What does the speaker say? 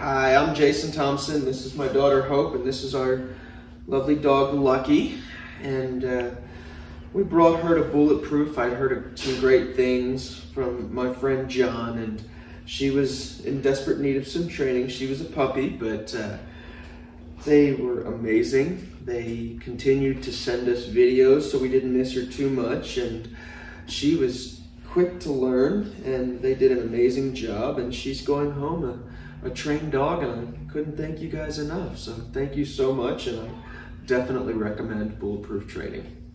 Hi, I'm Jason Thompson. This is my daughter Hope, and this is our lovely dog Lucky. And uh, we brought her to Bulletproof. I'd heard some great things from my friend John, and she was in desperate need of some training. She was a puppy, but uh, they were amazing. They continued to send us videos, so we didn't miss her too much. And she was quick to learn, and they did an amazing job. And she's going home a, a trained dog, and I couldn't thank you guys enough. So thank you so much, and I definitely recommend Bulletproof Training.